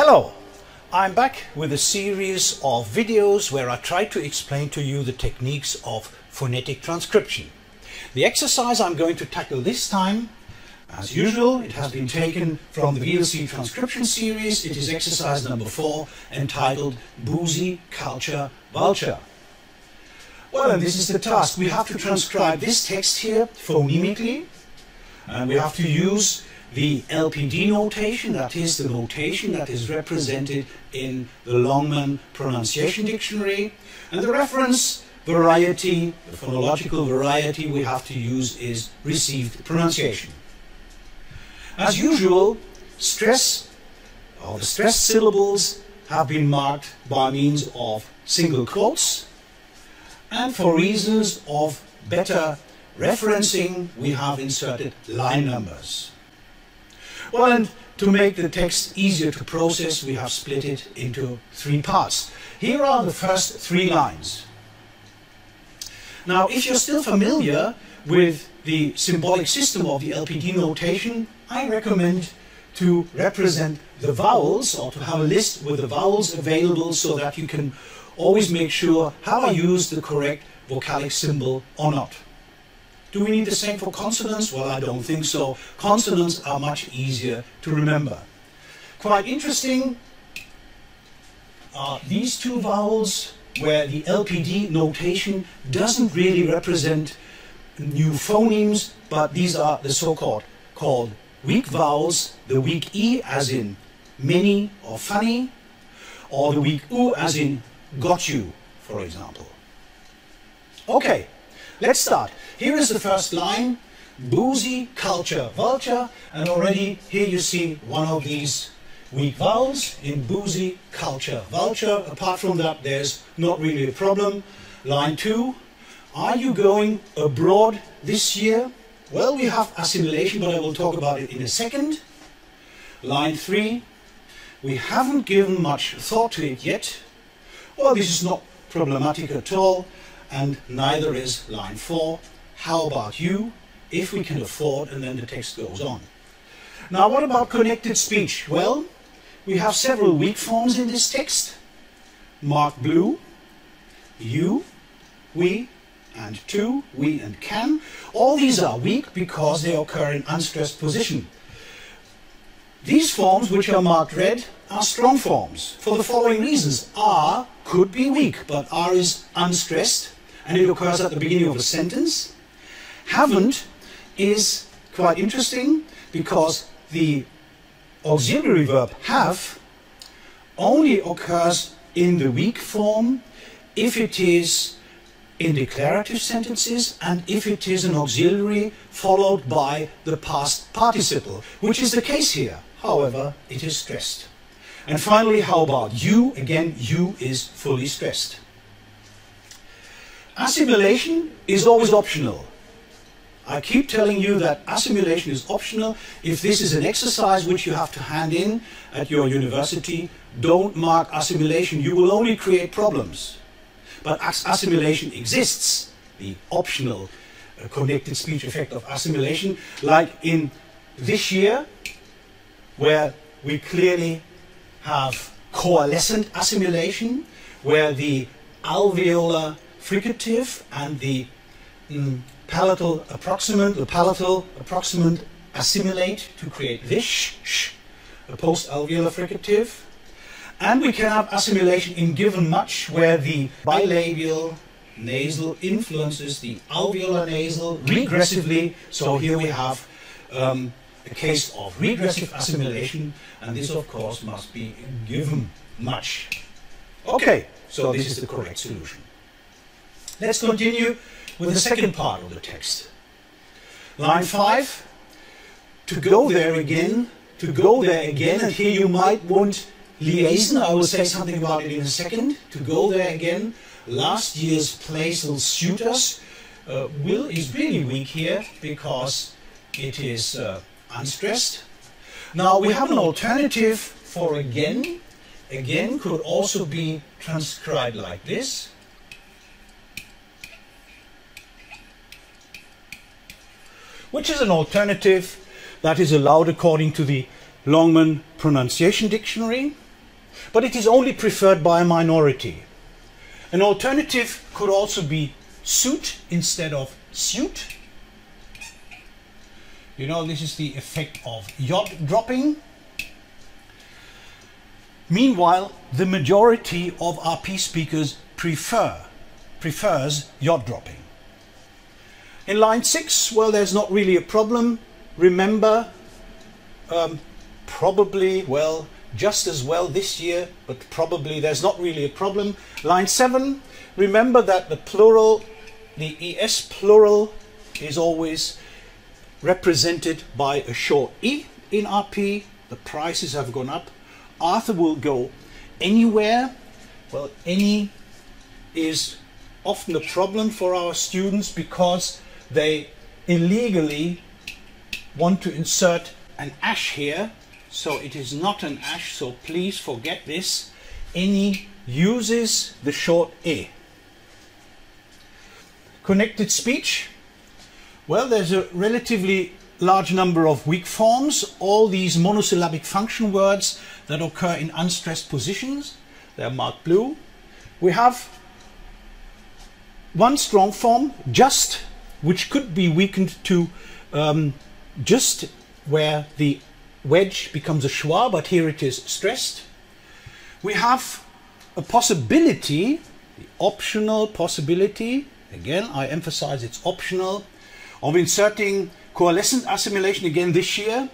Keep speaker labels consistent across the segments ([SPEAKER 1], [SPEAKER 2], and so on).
[SPEAKER 1] Hello, I'm back with a series of videos where I try to explain to you the techniques of phonetic transcription. The exercise I'm going to tackle this time, as usual, it has been taken from the VLC transcription series. It is exercise number four entitled Boozy Culture Vulture. Well, and this is the task. We have to transcribe this text here phonemically, and we have to use the LPD notation, that is the notation that is represented in the Longman Pronunciation Dictionary. And the reference variety, the phonological variety we have to use is received pronunciation. As usual, stress, or the stressed syllables have been marked by means of single quotes, and for reasons of better referencing, we have inserted line numbers. Well, and to make the text easier to process, we have split it into three parts. Here are the first three lines. Now, if you're still familiar with the symbolic system of the LPD notation, I recommend to represent the vowels or to have a list with the vowels available so that you can always make sure have I used the correct vocalic symbol or not. Do we need the same for consonants? Well, I don't think so. Consonants are much easier to remember. Quite interesting are these two vowels where the LPD notation doesn't really represent new phonemes, but these are the so-called called weak vowels, the weak E as in many or funny, or the weak U as in got you, for example. Okay, let's start. Here is the first line, boozy culture vulture, and already here you see one of these weak vowels in boozy culture vulture. Apart from that, there's not really a problem. Line two, are you going abroad this year? Well, we have assimilation, but I will talk about it in a second. Line three, we haven't given much thought to it yet. Well, this is not problematic at all, and neither is line four. How about you? If we can afford, and then the text goes on. Now, what about connected speech? Well, we have several weak forms in this text. Marked blue, you, we, and to, we and can. All these are weak because they occur in unstressed position. These forms, which are marked red, are strong forms for the following reasons. Are could be weak, but are is unstressed and it occurs at the beginning of a sentence. Haven't is quite interesting because the auxiliary verb have only occurs in the weak form if it is in declarative sentences and if it is an auxiliary followed by the past participle, which is the case here. However, it is stressed. And finally, how about you? Again, you is fully stressed. Assimilation is always optional. I keep telling you that assimilation is optional. If this is an exercise which you have to hand in at your university, don't mark assimilation. You will only create problems. But assimilation exists, the optional uh, connected speech effect of assimilation, like in this year, where we clearly have coalescent assimilation, where the alveolar fricative and the mm, palatal approximant, the palatal approximant assimilate to create this sh, a post-alveolar fricative. And we can have assimilation in given much where the bilabial nasal influences the alveolar nasal regressively. So here we have um, a case of regressive assimilation, and this of course must be given much. Okay, so this is the correct solution. Let's continue with the second part of the text. Line 5, to go there again, to go there again, and here you might want liaison, I will say something about it in a second, to go there again. Last year's place will suit us. Uh, will is really weak here because it is uh, unstressed. Now we have an alternative for again. Again could also be transcribed like this. Which is an alternative that is allowed according to the Longman Pronunciation Dictionary. but it is only preferred by a minority. An alternative could also be suit instead of suit. You know, this is the effect of yod dropping. Meanwhile, the majority of RP speakers prefer prefers yod dropping. In line 6, well, there's not really a problem. Remember, um, probably, well, just as well this year, but probably there's not really a problem. Line 7, remember that the plural, the ES plural is always represented by a short E in RP. The prices have gone up. Arthur will go anywhere. Well, any is often a problem for our students because they illegally want to insert an ash here so it is not an ash so please forget this. Any uses the short e connected speech. Well there's a relatively large number of weak forms. All these monosyllabic function words that occur in unstressed positions they're marked blue. We have one strong form just which could be weakened to um, just where the wedge becomes a schwa, but here it is stressed. We have a possibility, the optional possibility, again I emphasize it's optional, of inserting coalescent assimilation again this year,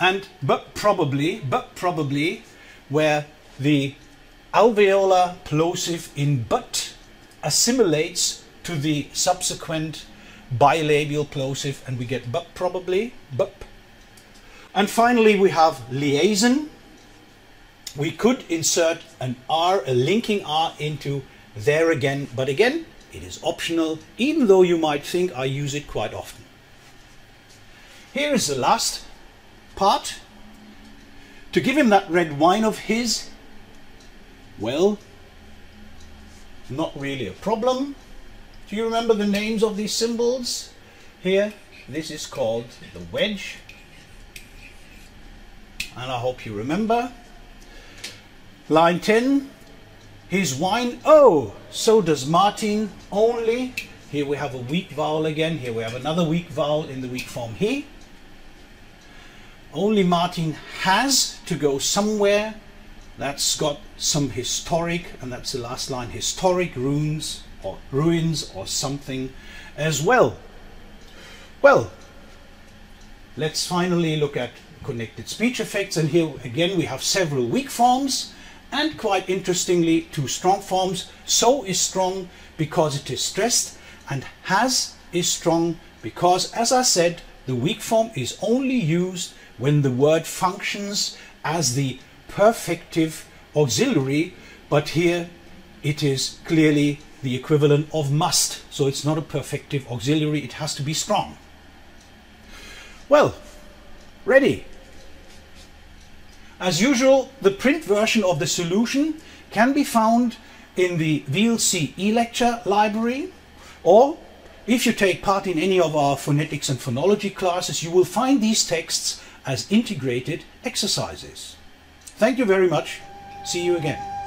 [SPEAKER 1] and but probably, but probably, where the alveolar plosive in but assimilates to the subsequent bilabial plosive and we get bup probably, bup. And finally we have liaison. We could insert an R, a linking R into there again, but again, it is optional, even though you might think I use it quite often. Here is the last part. To give him that red wine of his, well, not really a problem. Do you remember the names of these symbols? Here, this is called the wedge. And I hope you remember. Line 10, his wine, oh, so does Martin only. Here we have a weak vowel again. Here we have another weak vowel in the weak form he. Only Martin has to go somewhere that's got some historic, and that's the last line, historic ruins or ruins or something as well. Well, let's finally look at connected speech effects. And here again, we have several weak forms and quite interestingly, two strong forms. So is strong because it is stressed and has is strong because, as I said, the weak form is only used when the word functions as the perfective auxiliary, but here it is clearly the equivalent of must. So it's not a perfective auxiliary, it has to be strong. Well, ready. As usual, the print version of the solution can be found in the VLC e-lecture library or if you take part in any of our phonetics and phonology classes, you will find these texts as integrated exercises. Thank you very much. See you again.